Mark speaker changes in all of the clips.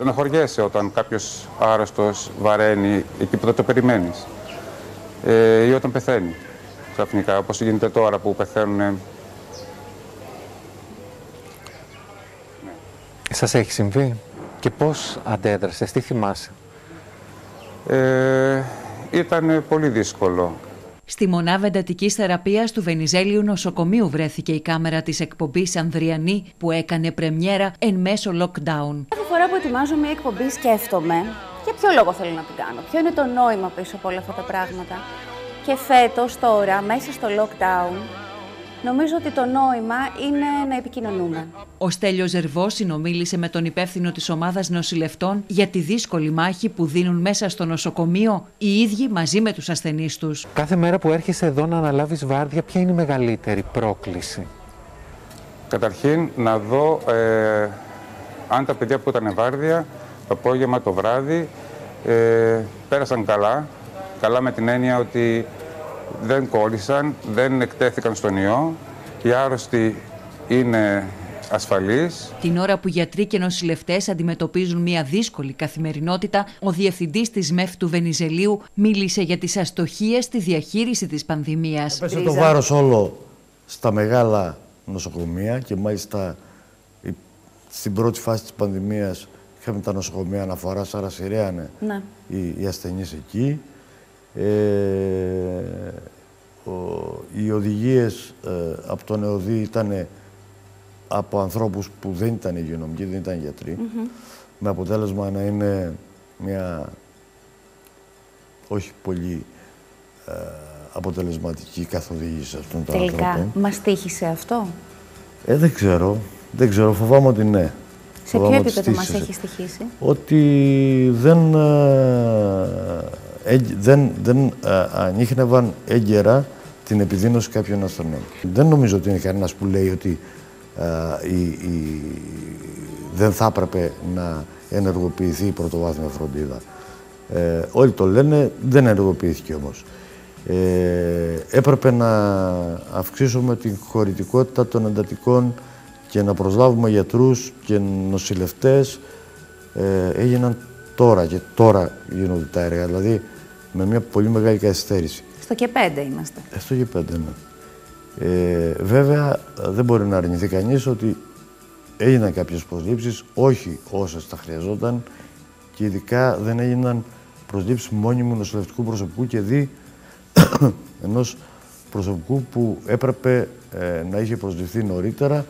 Speaker 1: Στενοχωριέσαι όταν κάποιος άρρωστος βαραίνει εκεί που δεν το περιμένεις. Ε, ή όταν πεθαίνει ξαφνικά, όπως γίνεται τώρα που πεθαίνουν
Speaker 2: Σας έχει συμβεί και πώς αντέδρασες, τι θυμάσαι;
Speaker 1: Ε, ήταν πολύ δύσκολο.
Speaker 3: Στη μονάδα εντατική θεραπείας του Βενιζέλιου Νοσοκομείου βρέθηκε η κάμερα της εκπομπής Ανδριανή που έκανε πρεμιέρα εν μέσω lockdown.
Speaker 4: Κάθε φορά που ετοιμάζω μια εκπομπή σκέφτομαι για ποιο λόγο θέλω να την κάνω, ποιο είναι το νόημα πίσω από όλα αυτά τα πράγματα; Και φέτος τώρα, μέσα στο lockdown, Νομίζω ότι το νόημα είναι να επικοινωνούμε.
Speaker 3: Ο Στέλιο Ζερβό συνομίλησε με τον υπεύθυνο της ομάδας νοσηλευτών για τη δύσκολη μάχη που δίνουν μέσα στο νοσοκομείο οι ίδιοι μαζί με τους ασθενείς τους.
Speaker 2: Κάθε μέρα που έρχεσαι εδώ να αναλάβεις βάρδια, ποια είναι η μεγαλύτερη πρόκληση;
Speaker 1: Καταρχήν να δω ε, αν τα παιδιά που ήταν βάρδια το απόγευμα, το βράδυ, ε, πέρασαν καλά. Καλά με την έννοια ότι δεν κόλλησαν, δεν εκτέθηκαν στον ιό. Οι άρρωστοι είναι ασφαλείς.
Speaker 3: Την ώρα που γιατροί και νοσηλευτές αντιμετωπίζουν μια δύσκολη καθημερινότητα, ο διευθυντής της ΜΕΦ του Βενιζελίου μίλησε για τις αστοχίες στη διαχείριση της πανδημίας.
Speaker 5: Πέσε το βάρος όλο στα μεγάλα νοσοκομεία και μάλιστα στην πρώτη φάση της πανδημίας είχαμε τα νοσοκομεία αναφοράς, άρα σειραίανε ναι. οι, οι ασθενείς εκεί. Ε, οι οδηγίες ε, από τον ΕΟΔΗ ήταν από ανθρώπους που δεν ήταν υγειονομικοί, δεν ήταν γιατροί, με αποτέλεσμα να είναι μια όχι πολύ ε, αποτελεσματική καθοδήγηση αυτών των
Speaker 4: Τελικά,
Speaker 5: ανθρώπων.
Speaker 4: Τελικά, μας τύχησε αυτό;
Speaker 5: Ε, δεν ξέρω. Δεν ξέρω. Φοβάμαι ότι ναι.
Speaker 4: Σε ποιο επίπεδο μας έχει στοιχήσει;
Speaker 5: Ότι δεν δεν, δεν ανείχνευαν έγκαιρα την επιδείνωση κάποιων ασθενών. Δεν νομίζω ότι είναι κανένας που λέει ότι η, δεν θα έπρεπε να ενεργοποιηθεί η πρωτοβάθμια φροντίδα. Ε, όλοι το λένε, δεν ενεργοποιήθηκε όμως. Ε, έπρεπε να αυξήσουμε την χωρητικότητα των εντατικών και να προσλάβουμε γιατρούς και νοσηλευτές. Ε, έγιναν τώρα και τώρα γίνονται τα έργα. Δηλαδή με μια πολύ μεγάλη καθυστέρηση.
Speaker 4: Στο και πέντε είμαστε.
Speaker 5: Ε, στο και πέντε, ναι. Ε, βέβαια, δεν μπορεί να αρνηθεί κανείς ότι έγιναν κάποιες προσλήψεις, όχι όσες τα χρειαζόταν και ειδικά δεν έγιναν προσλήψεις μόνιμου νοσηλευτικού προσωπικού και δι ενός προσωπικού που έπρεπε ε, να είχε προσληφθεί νωρίτερα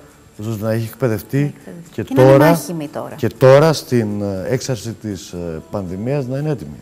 Speaker 5: ώστε να έχει εκπαιδευτεί και,
Speaker 4: και,
Speaker 5: τώρα,
Speaker 4: τώρα.
Speaker 5: και τώρα στην ε, έξαρση της ε, πανδημίας να είναι έτοιμη.